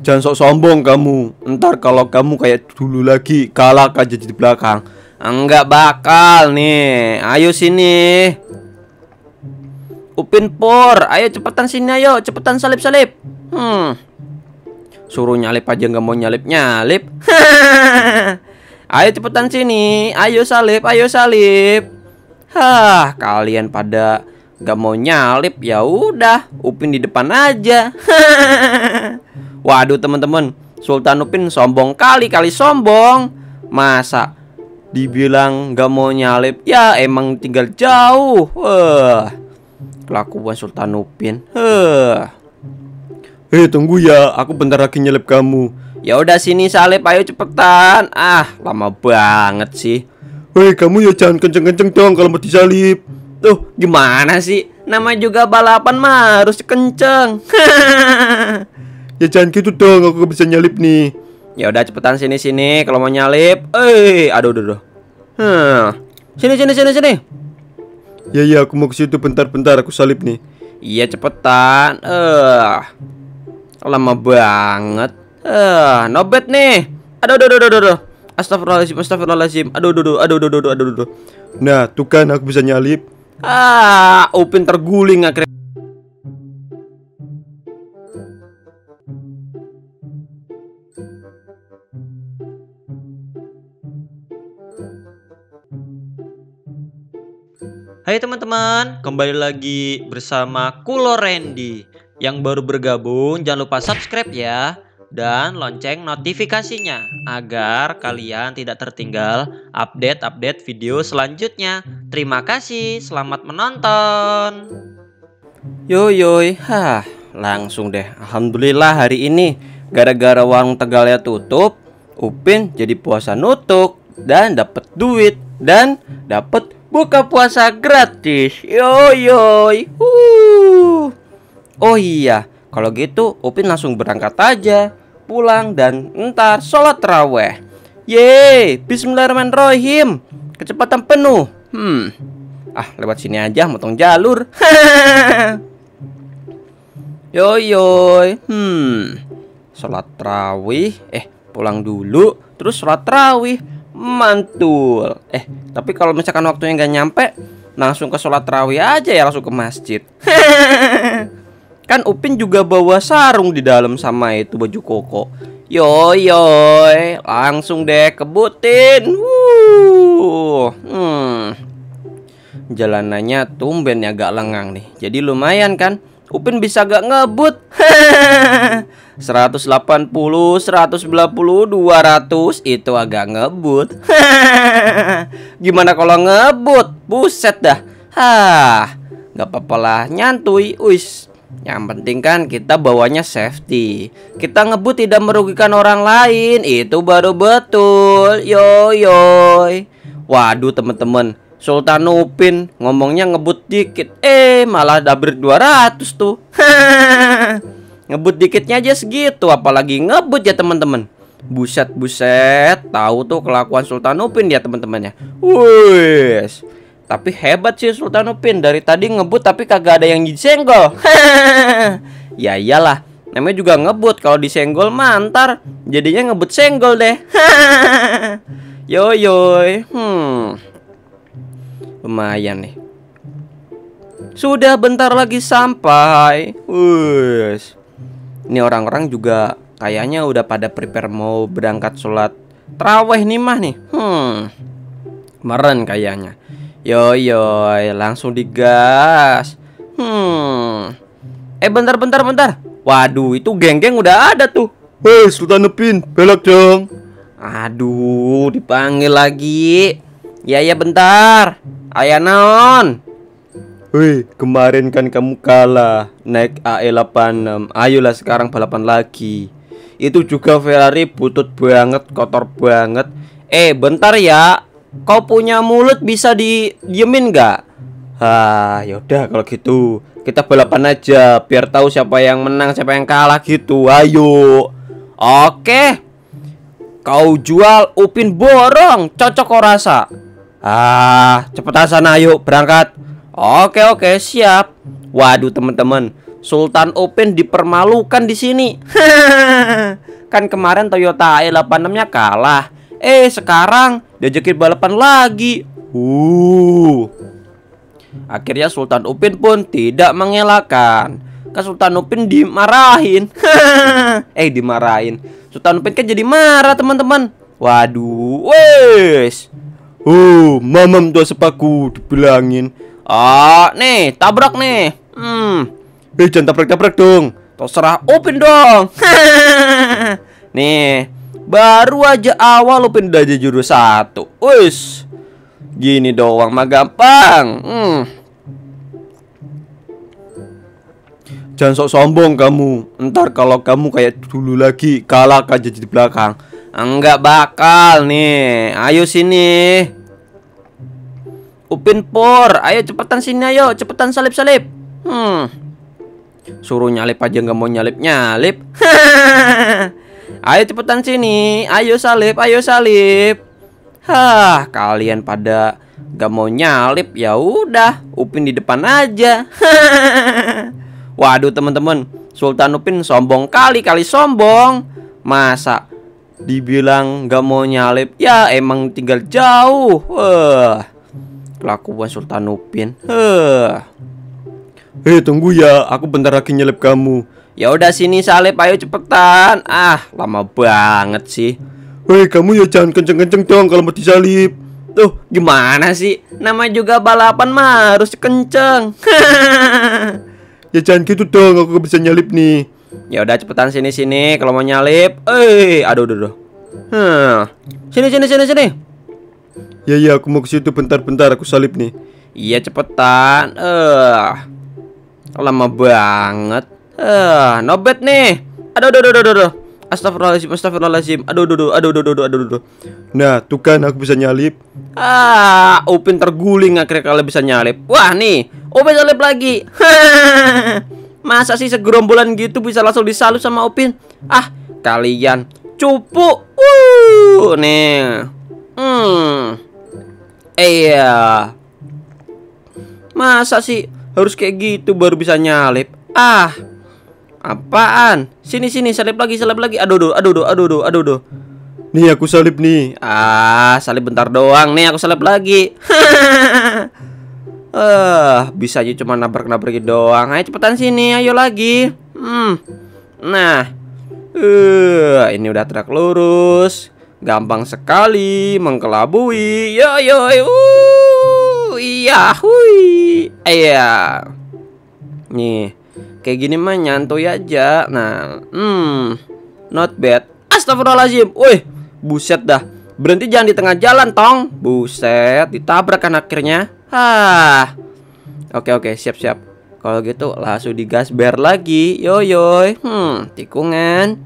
Jangan sok sombong kamu. Ntar kalau kamu kayak dulu lagi kalah aja di belakang. Enggak bakal nih. Ayo sini. Upin Por, ayo cepetan sini ayo, cepetan salip-salip. Hmm. Suruh nyalip aja nggak mau nyalip-nyalip. ayo cepetan sini. Ayo salip, ayo salip. Hah, kalian pada nggak mau nyalip ya udah, Upin di depan aja. Waduh teman-teman, Sultan Upin sombong kali kali sombong. Masa dibilang gak mau nyalip? Ya emang tinggal jauh. Wah, kelakuan Sultan Upin. Heh. Hei tunggu ya, aku bentar lagi nyalip kamu. Ya udah sini salip, ayo cepetan. Ah, lama banget sih. Hei kamu ya jangan kenceng-kenceng dong kalau mau disalip. Tuh gimana sih? Nama juga balapan mah harus kenceng. Ya jangan gitu dong, aku gak bisa nyalip nih. Ya udah cepetan sini sini kalau mau nyalip. Eh, aduh aduh. aduh. Hmm. Sini sini sini sini. Ya ya, aku mau ke situ bentar-bentar aku salip nih. Iya cepetan. Eh. Lama banget. Eh, nobet nih. Aduh aduh aduh aduh. aduh. Astagfirullahaladzim, astagfirullahaladzim. Aduh aduh aduh aduh aduh aduh aduh aduh. Nah, tuh kan aku bisa nyalip. Ah, Upin terguling akhirnya. Hai teman-teman, kembali lagi bersama Kulo Randy. Yang baru bergabung jangan lupa subscribe ya. Dan lonceng notifikasinya Agar kalian tidak tertinggal update-update video selanjutnya. Terima kasih, selamat menonton. Yo yoi, hah, langsung deh. Alhamdulillah hari ini gara-gara warung Tegalnya tutup, Upin jadi puasa nutuk dan dapat duit dan dapat buka puasa gratis. Yo yoi. Huh. Oh iya, kalau gitu Upin langsung berangkat aja, pulang dan ntar sholat raweh. Yeay, Bismillahirrahmanirrahim. Kecepatan penuh. Hmm. Ah, lewat sini aja motong jalur. Yoi. Hmm. Sholat rawih, eh pulang dulu, terus sholat rawih. Mantul. Eh, tapi kalau misalkan waktunya nggak nyampe, langsung ke sholat rawih aja ya langsung ke masjid. kan Upin juga bawa sarung di dalam sama itu baju koko. Yoi yoi, langsung deh kebutin. Wuh. Hmm. Jalanannya tumben ya agak lengang nih. Jadi lumayan kan? Upin bisa gak ngebut. 180, 190, 200 Itu agak ngebut. Gimana kalau ngebut? Buset dah. Hah Gak apa-apa lah Nyantui. Wis yang penting kan kita bawanya safety. Kita ngebut tidak merugikan orang lain Itu baru betul. Yo yoy. Waduh teman-teman Sultan Upin ngomongnya ngebut dikit. Eh malah dabir 200 tuh. Ngebut dikitnya aja segitu Apalagi ngebut ya teman-teman. Buset buset. Tahu tuh kelakuan Sultan Upin ya teman-teman ya Wih Tapi hebat sih Sultan Upin. Dari tadi ngebut tapi kagak ada yang disenggol. Ya iyalah. Namanya juga ngebut. Kalau disenggol mantar Jadinya ngebut senggol deh. Yo yo Hmm Lumayan nih. Sudah bentar lagi sampai. Wus. Ini orang-orang juga kayaknya udah pada prepare mau berangkat sholat terawih nih mah nih. Hmm. Meren kayaknya. Yo yo, langsung digas. Hmm. Eh bentar bentar bentar. Waduh, itu geng-geng udah ada tuh. Hei, Sultan Nepin, belok dong. Aduh, dipanggil lagi. Ya ya bentar. Ayah naon? Wih, kemarin kan kamu kalah naik AE86. Ayolah sekarang balapan lagi. Itu juga Ferrari butut banget, kotor banget. Eh, bentar ya. Kau punya mulut bisa didiemin nggak? Ah, yaudah kalau gitu kita balapan aja biar tahu siapa yang menang, siapa yang kalah gitu. Ayo. Oke. Kau jual Upin borong, cocok kau rasa. Ah, cepetan sana yuk berangkat. Oke oke siap. Waduh teman-teman, Sultan Open dipermalukan di sini. kan kemarin Toyota E86-nya kalah. Eh, sekarang diajakin balapan lagi. Uh. Akhirnya Sultan Upin pun tidak mengelakkan. Kan Sultan Upin dimarahin. eh, dimarahin. Sultan Upin kan jadi marah, teman-teman. Waduh, wes. Oh, mamam tuh sepaku dibilangin. Ah, nih, tabrak nih. Hmm. Eh, jangan tabrak-tabrak dong. Terserah Upin dong. nih, baru aja awal Upin udah aja jurus satu. Wes. Gini doang mah gampang. Hmm. Jangan sok sombong kamu. Ntar kalau kamu kayak dulu lagi kalah aja di belakang. Enggak bakal nih. Ayo sini. Upin Por, ayo cepetan sini ayo, cepetan salip-salip. Hmm. Suruh nyalip aja nggak mau nyalip-nyalip. ayo cepetan sini. Ayo salip, ayo salip. Hah, kalian pada gak mau nyalip ya udah, Upin di depan aja. Waduh teman-teman, Sultan Upin sombong kali kali sombong. Masa dibilang gak mau nyalip ya emang tinggal jauh. Wah kelakuan Sultan Upin. Heh. Hei tunggu ya aku bentar lagi nyalip kamu. Ya udah sini salip ayo cepetan. Ah lama banget sih. Hei kamu ya jangan kenceng-kenceng dong kalau mau disalip. Tuh gimana sih? Nama juga balapan mah harus kenceng. Ya jangan gitu dong aku gak bisa nyalip nih Ya udah cepetan sini sini kalau mau nyalip. Eh, aduh aduh aduh. Hmm. Sini sini sini sini. Ya ya aku mau ke situ bentar-bentar aku salip nih. Iya cepetan. Eh. Uh, lama banget. Eh, uh, nobet nih. Aduh aduh aduh aduh. aduh. Astagfirullahaladzim, astagfirullahaladzim Aduh, aduh, aduh, aduh, aduh, aduh, aduh, Nah, tuh kan aku bisa nyalip Ah, Upin terguling akhirnya kalian bisa nyalip Wah, nih, Upin salip lagi Masa sih segerombolan gitu bisa langsung disalib sama Upin? Ah, kalian cupu. Uh, nih. Hmm. Iya. Masa sih harus kayak gitu baru bisa nyalip? Ah. Apaan? Sini sini salib lagi, salib lagi. Aduh, aduh, aduh, aduh, aduh, aduh, aduh. Nih aku salib nih. Ah, salib bentar doang. Nih aku salib lagi. Eh, uh, bisa aja cuma nabrak-nabrak doang. Ayo cepetan sini, ayo lagi. Hmm. Nah. Eh, uh, ini udah truk lurus. Gampang sekali mengkelabui. Yo yo. Uh, iya, hui. Iya. Nih. Kayak gini mah nyantuy aja. Nah, hmm. Not bad. Astagfirullahaladzim. Woi, buset dah. Berhenti jangan di tengah jalan, Tong. Buset, ditabrak kan akhirnya. Hah. Oke oke, siap-siap. Kalau gitu langsung digas ber lagi. Yo yo. Hmm, tikungan.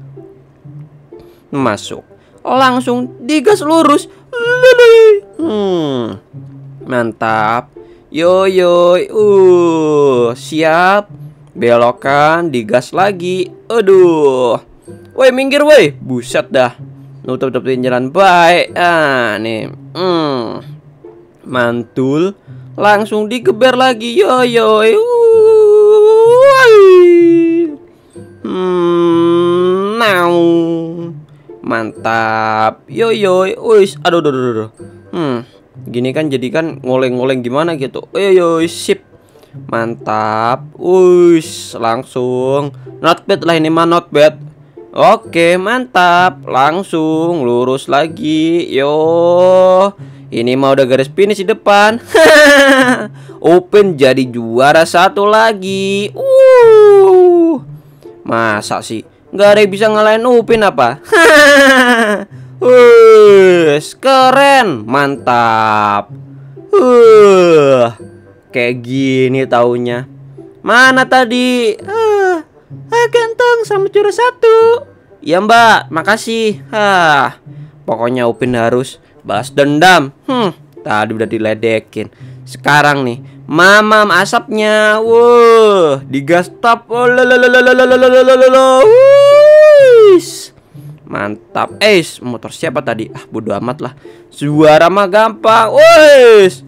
Masuk. Langsung digas lurus. Hmm. Mantap. Yo yo. Uh, siap. Belokan, digas lagi. Aduh. Woi, minggir woi. Buset dah. Nutup-nutupin jalan baik. Ah, nih. Hmm. Mantul. Langsung digeber lagi. Yo yo hmm now mantap. Yo yo wis aduh aduh aduh, aduh. hmm. Gini kan jadi kan ngoleng-ngoleng gimana gitu. Yo yo sip. Mantap. Wis langsung. Not bad lah ini mah not bad Oke mantap Langsung lurus lagi Yo ini mau udah garis finish di depan. Open jadi juara satu lagi. Uh. Masa sih? Gak ada yang bisa ngalahin Upin apa? Wih, keren, mantap. Uh, kayak gini taunya. Mana tadi? Ah, ah ganteng sama juara satu. Ya mbak, makasih. Hah, pokoknya Upin harus balas dendam. Hmm, tadi udah diledekin. Sekarang nih, mamam asapnya. Wow, digas top. Oh, Mantap. Eh, motor siapa tadi? Ah, bodo amat lah. Suara mah gampang. Wes.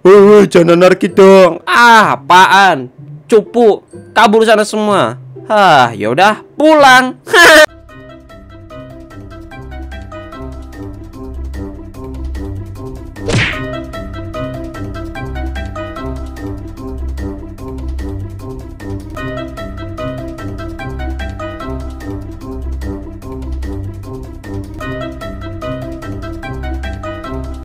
Woi, jangan narki dong. Ah, apaan? cupu kabur sana semua. Hah, yaudah pulang.